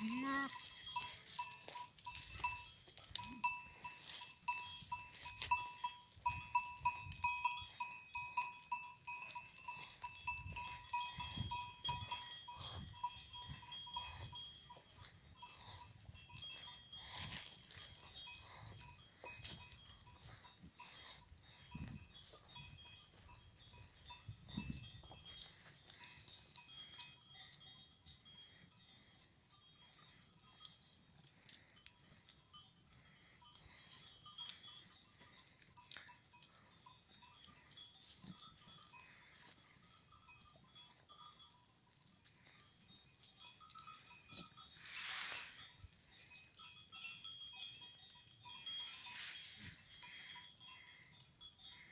Not